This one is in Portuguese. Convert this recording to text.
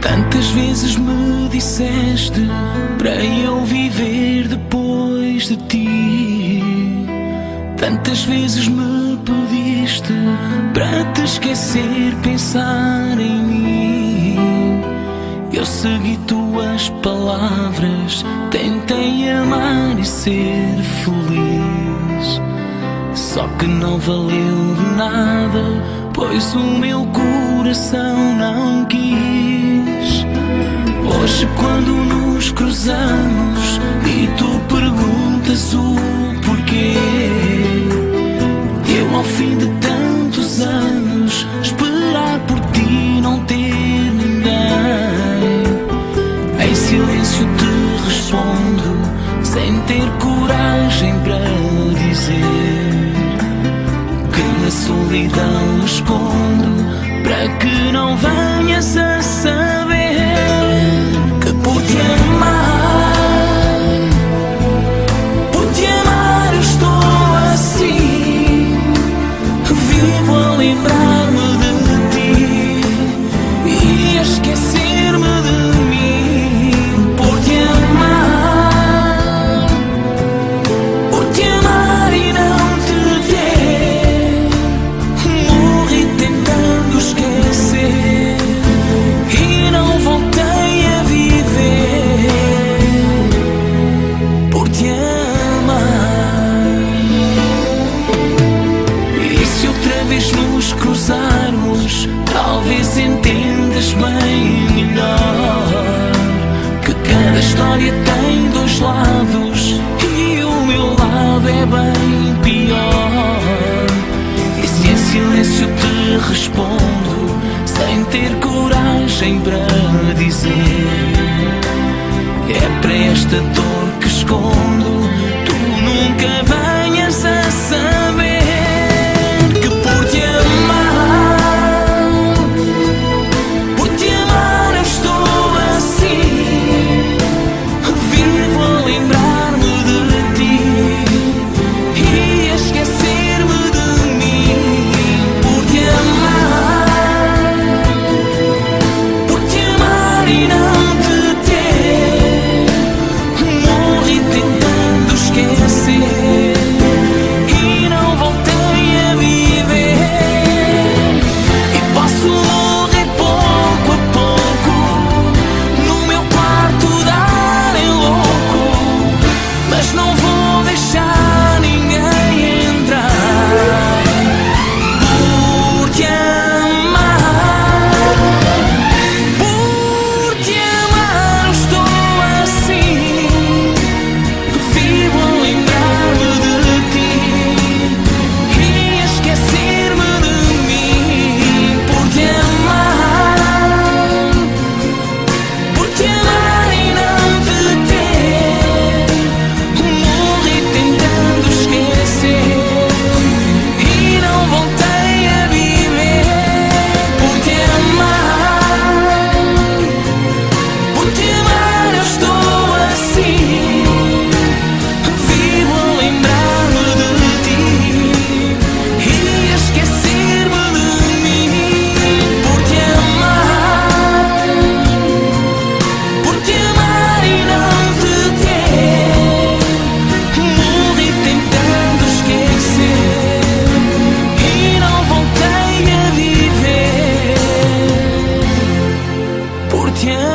Tantas vezes me disseste para eu viver depois de ti. Tantas vezes me pediste para te esquecer, pensar em mim. Eu segui tuas palavras, tentei amar e ser feliz. Só que não valeu de nada, pois o meu coração não quis. Hoje, quando nos cruzamos e tu perguntas o esperar por ti não ter ninguém, em silêncio te respondo, sem ter coragem para dizer. Que na solidão me escondo para que não venhas a história tem dois lados E o meu lado é bem pior. E se em silêncio te respondo Sem ter coragem para dizer É para esta dor que escondo Tu nunca vais 天